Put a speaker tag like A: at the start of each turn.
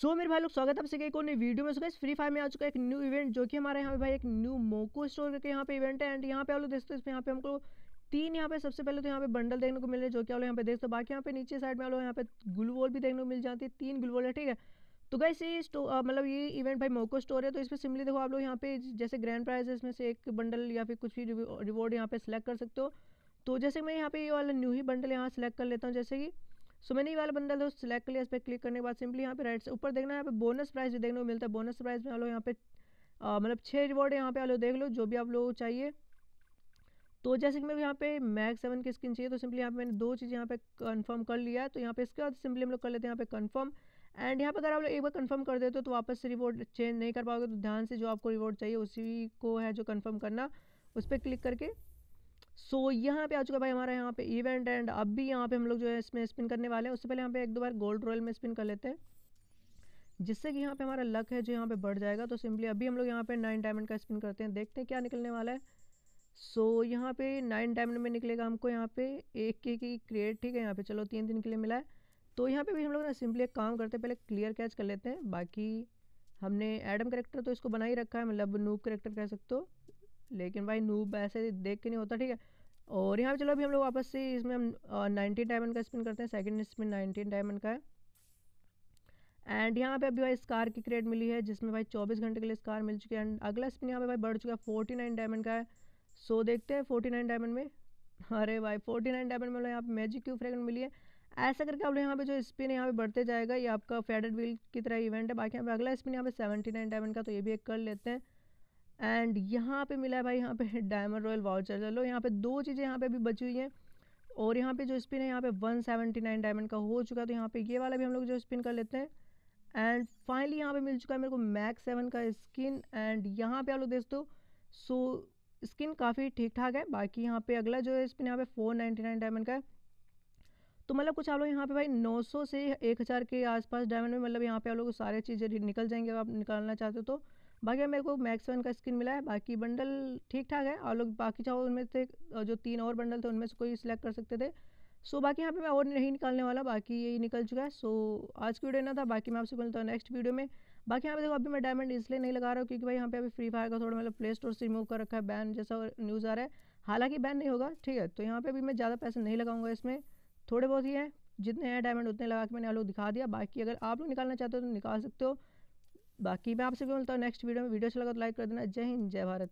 A: सो so, मेरे भाई लोग स्वागत है आपसे एक और नई वीडियो में सो फ्री फायर में आ चुका है एक न्यू इवेंट जो कि हमारे यहाँ पे भाई एक न्यू मोको स्टोर करके यहाँ पे इवेंट है एंड यहाँ पे आप लोग देखते हो इसमें यहाँ पे हमको तीन यहाँ पे सबसे पहले तो यहाँ पे बंडल देखने को मिल रहे हैं जो कि आप लोग यहाँ पे देखते हो बाकी यहाँ पे नीचे साइड में आप लोग यहाँ पे ग्लूवॉल भी देखने को मिल जाती है तीन ग्लूवॉल है ठीक है तो गाइस ये मतलब ये इवेंट भाई मोको स्टोर है तो इसमें सिंपली देखो आप लोग यहाँ पे जैसे ग्रैंड प्राइज है इसमें से एक बंडल या फिर कुछ भी रिवॉर्ड यहाँ पे सिलेक्ट कर सकते हो तो जैसे मैं यहाँ पे ये वाला न्यू ही बंडल यहाँ सेलेक्ट कर लेता हूँ जैसे कि सो मैंने ये वाला बंडल दोस्त सिलेक्ट कर लिया इस पर क्लिक करने के बाद सिंपली यहाँ पे राइट से ऊपर देखना है, यहाँ पे बोनस प्राइस भी देखने को मिलता है। बोनस प्राइस में आप लोग यहाँ पे मतलब छः रिवॉर्ड यहाँ पे आप लोग देख लो, जो भी आप लोग चाहिए। तो जैसे कि मेरे यहाँ पे मैक्स सेवन की स्किन चाहिए तो सिंपली यहाँ पे मैंने दो चीज़ यहाँ पे कंफर्म कर लिया तो यहाँ पे इसके बाद सिंपली हम लोग कर लेते हैं यहाँ पे कंफर्म एंड यहाँ पे अगर आप लोग एक बार कंफर्म कर देते हो तो वापस से रिवॉर्ड चेंज नहीं कर पाओगे। तो ध्यान से जो आपको रिवॉर्ड चाहिए, उसी को है जो कंफर्म करना। उस पर क्लिक करके सो so, यहाँ पे आ चुका भाई हमारा यहाँ पे इवेंट एंड अब भी यहाँ पे हम लोग जो है इसमें स्पिन करने वाले हैं उससे पहले यहाँ पे एक दो बार गोल्ड रॉयल में स्पिन कर लेते हैं जिससे कि यहाँ पे हमारा लक है जो यहाँ पे बढ़ जाएगा तो सिंपली अभी हम लोग यहाँ पे नाइन डायमंड का स्पिन करते हैं देखते हैं क्या निकलने वाला है सो so, यहाँ पे नाइन डायमंड में निकलेगा हमको यहाँ पे एक के की क्रिएट ठीक है यहाँ पे चलो तीन दिन के लिए मिला है तो यहाँ पे भी हम लोग ना सिंपली एक काम करते हैं पहले क्लियर कैच कर लेते हैं बाकी हमने एडम करेक्टर तो इसको बना ही रखा है मतलब नूब करेक्टर कह सकते हो लेकिन भाई नूब ऐसे देख के नहीं होता, ठीक है? और यहाँ पे चलो, अभी हम लोग वापस से इसमें हम नाइनटीन डायमंड का स्पिन करते हैं। सेकंड स्पिन नाइनटीन डायमंड का है। एंड यहाँ पे अभी भाई स्कार की क्रेड मिली है, जिसमें भाई चौबीस घंटे के लिए स्कार मिल चुकी है। एंड अगला स्पिन यहाँ पे भाई बढ़ चुका है फोर्टी नाइन डायमंड का है। सो देखते हैं फोर्टी नाइन डायमंड में। अरे भाई फोर्टी नाइन डायमंड में यहाँ पे मैजिक क्यू फ्रेगन मिली है। ऐसा करके आप लोग यहाँ पे जो स्पिन यहाँ पे बढ़ते जाएगा, ये आपका फेडेड व्हील की तरह इवेंट है। बाकी यहाँ पे अगला स्पिन यहाँ पे सेवेंटी नाइन डायमंड का तो ये भी एक कर लेते हैं। एंड यहाँ पे मिला है भाई यहाँ पे डायमंड रॉयल वाउचर चलो यहाँ पे दो चीज़ें यहाँ पे अभी बची हुई हैं और यहाँ पे जो स्पिन है यहाँ पे वन सेवेंटी नाइन डायमंड का हो चुका है तो यहाँ पे ये वाला भी हम लोग जो स्पिन कर लेते हैं एंड फाइनली यहाँ पे मिल चुका है मेरे को मैक्स सेवन का स्किन एंड यहाँ पे आप लोग देख दो सो स्किन काफ़ी ठीक ठाक है बाकी यहाँ पे अगला जो है स्पिन यहाँ पे फोर नाइन डायमंड का है तो मतलब कुछ आप लोग यहाँ पे भाई 900 से 1000 के आसपास डायमंड में मतलब यहाँ पे आप लोग सारे चीज़ें निकल जाएँगे अगर आप निकालना चाहते हो तो बाकी मेरे को मैक्स वन का स्किन मिला है बाकी बंडल ठीक ठाक है और लोग बाकी चाहो उनमें से जो तीन और बंडल थे उनमें से कोई सिलेक्ट कर सकते थे। सो so, बाकी यहाँ पे मैं और नहीं निकालने वाला बाकी यही निकल चुका है। सो so, आज की वीडियो ना था बाकी मैं आपसे बोलता हूँ नेक्स्ट वीडियो में। बाकी यहाँ पे देखो अभी मैं डायमंड इसलिए नहीं लगा रहा हूँ क्योंकि भाई यहाँ पे अभी फ्री फायर का थोड़ा मतलब प्ले स्टोर से रिमूव कर रखा है बैन जैसा न्यूज़ आ रहा है। हालाँकि बैन नहीं होगा ठीक है तो यहाँ पर अभी मैं ज़्यादा पैसे नहीं लगाऊँगा इसमें। थोड़े बहुत ही हैं जितने हैं डायमंड उतने लगा के मैंने आप लोग दिखा दिया। बाकी अगर आप लोग निकालना चाहते हो तो निकाल सकते हो। बाकी मैं आपसे भी मिलता हूँ। नेक्स्ट वीडियो में। वीडियो अच्छा लगा तो लाइक कर देना। जय हिंद, जय भारत।